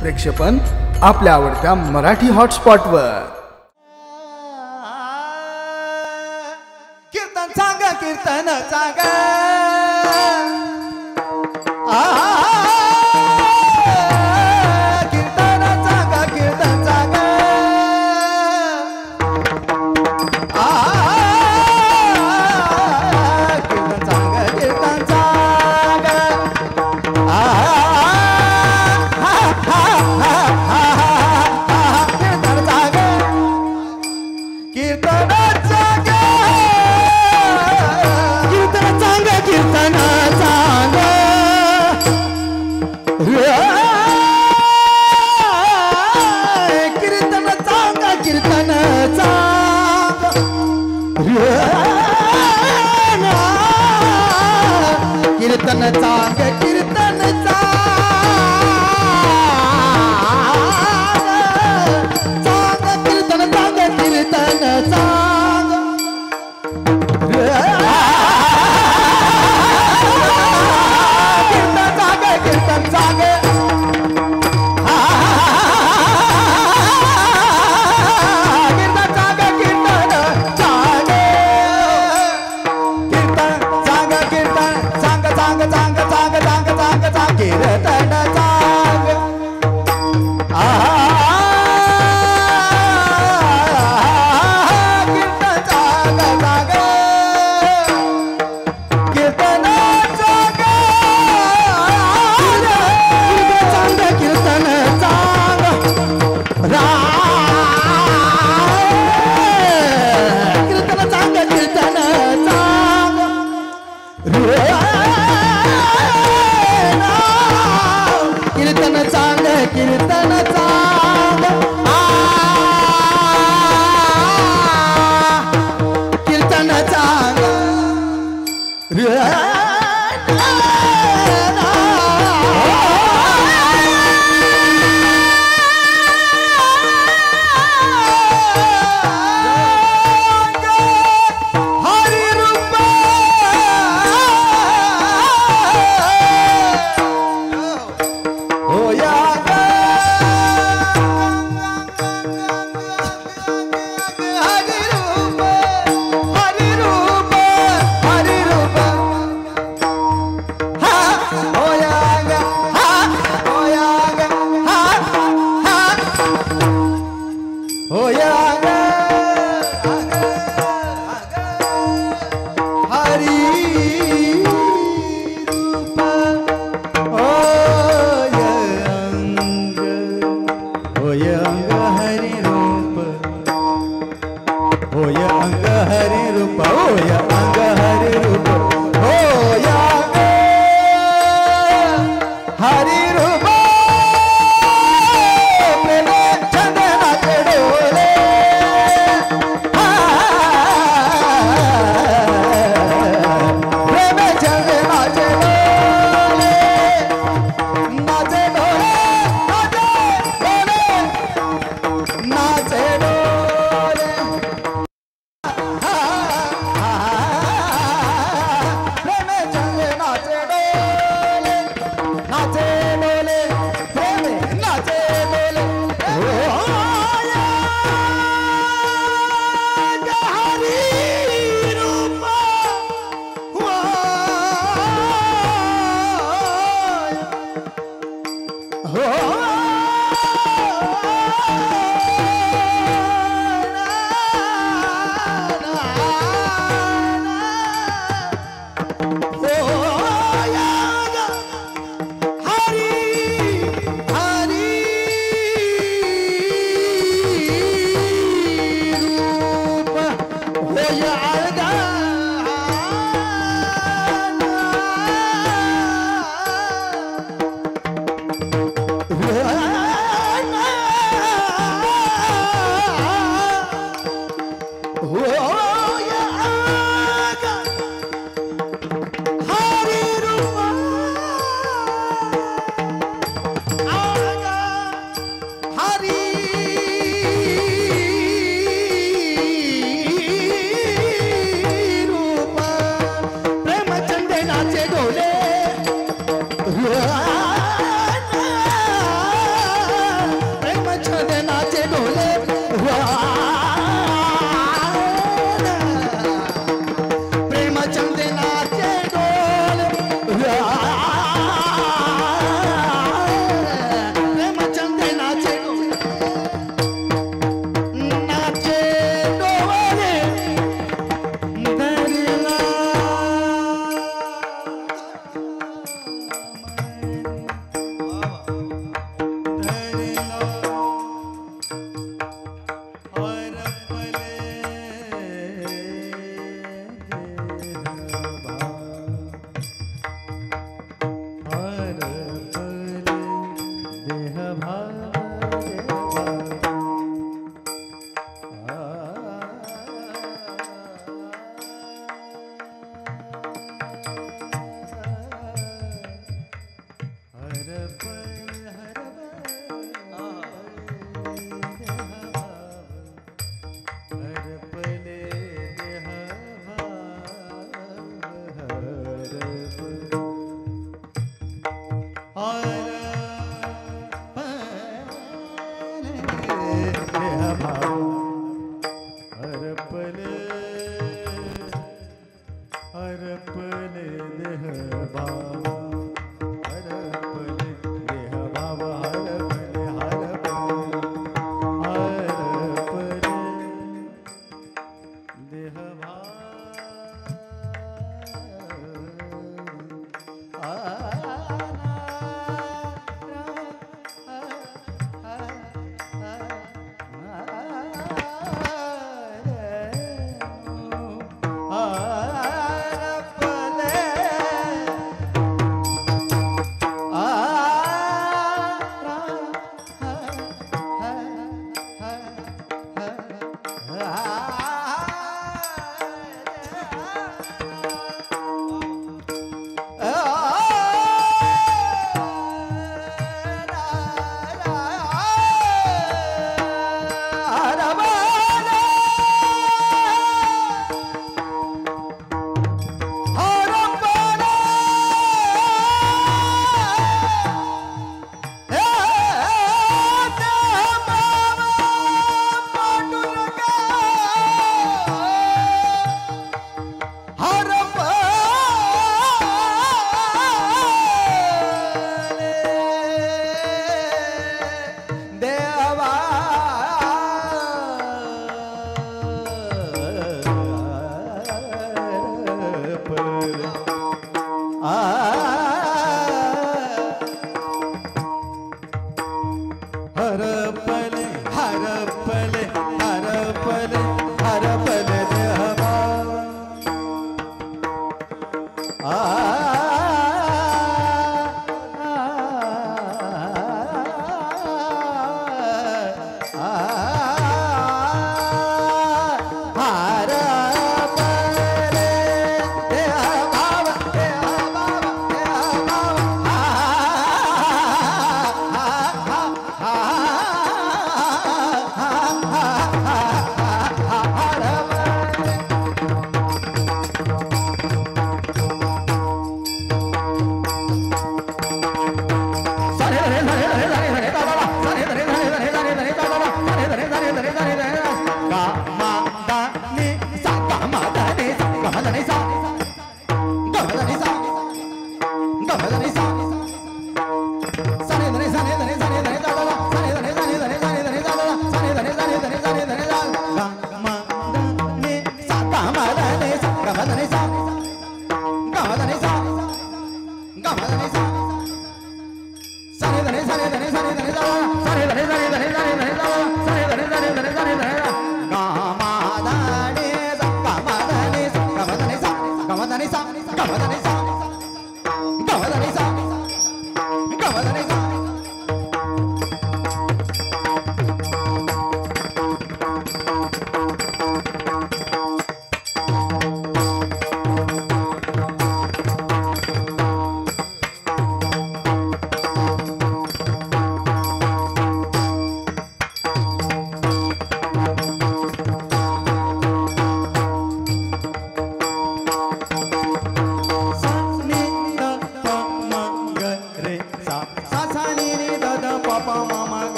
प्रेक्षपण आपल्या आवडत्या मराठी हॉटस्पॉटवर. कीर्तन सांगा कीर्तन सांगा. Sadana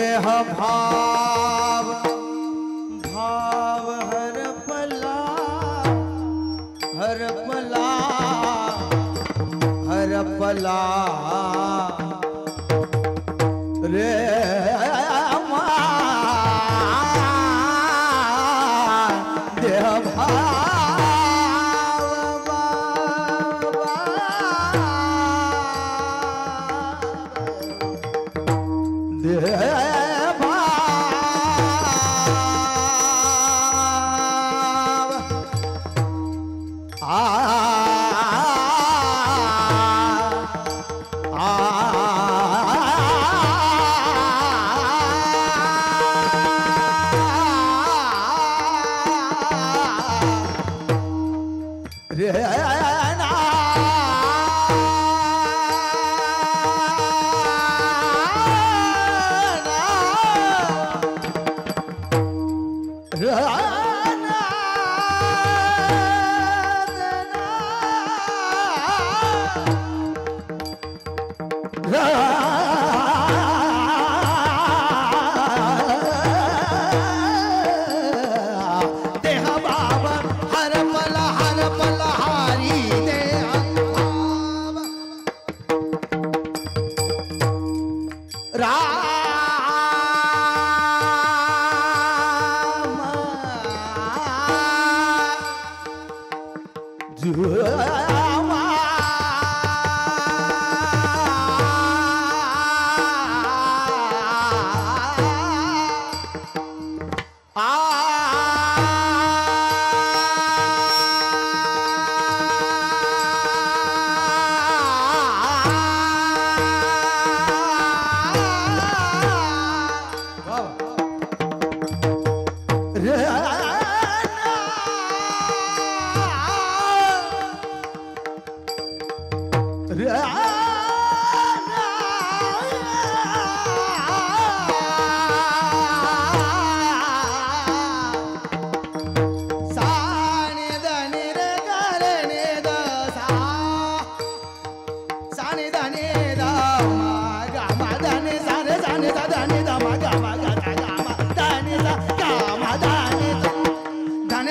देह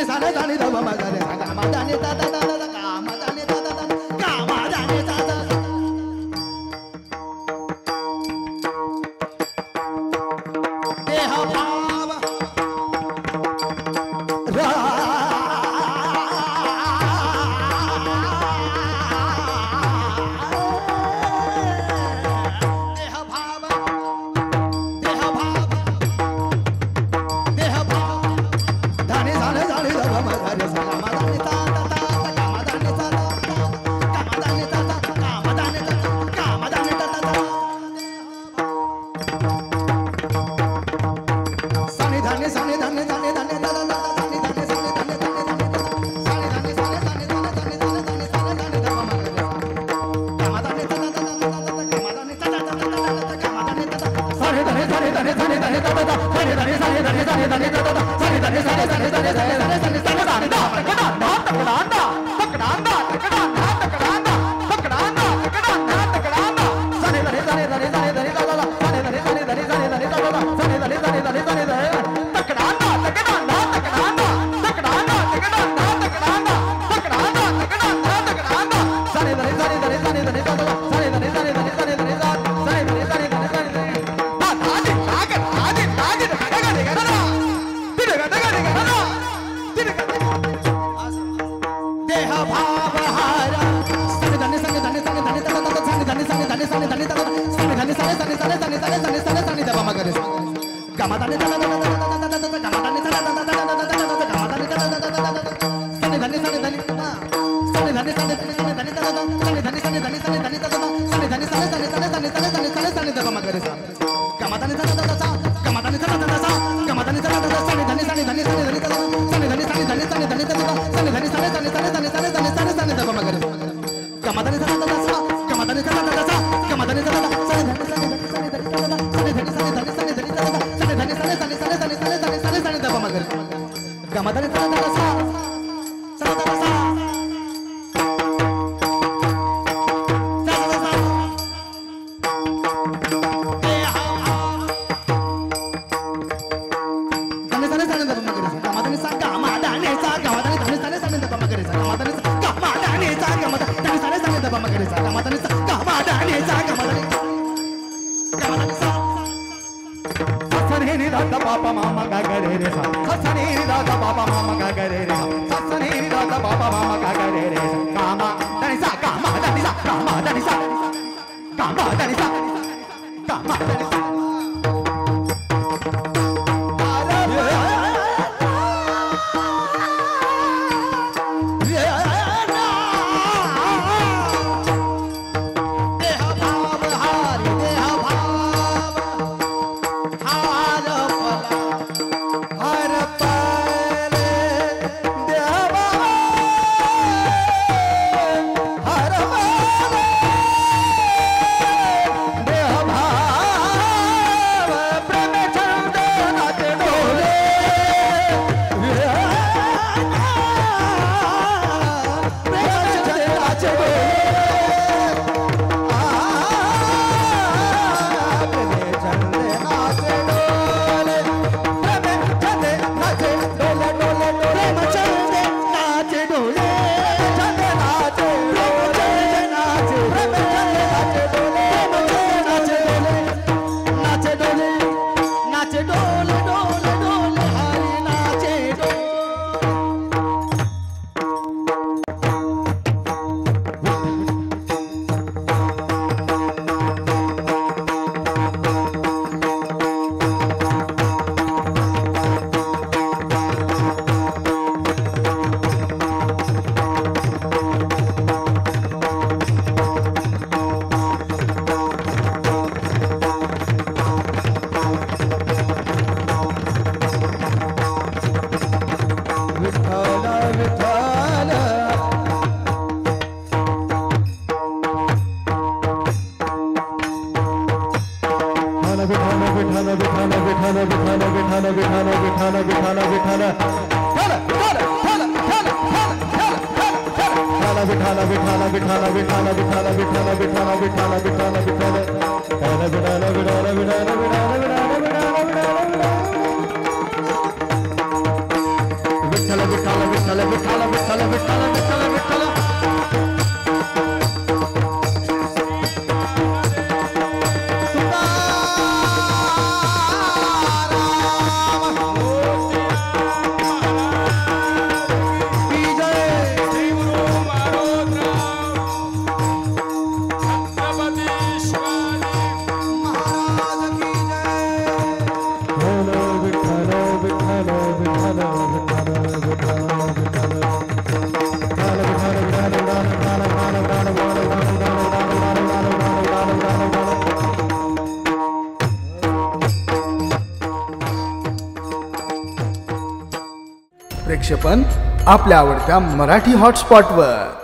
dani dani dani dani eyes on it. ససనేని దాత పాప మామ గగరే రే ససనేని దాత పాప మామ గగరే రే ససనేని దాత పాప మామ గగరే రే కామ దనిస కామ దనిస కామ దనిస కామ దనిస కామ దనిస प्रक्षेपण आपल्या आवडत्या मराठी हॉटस्पॉटवर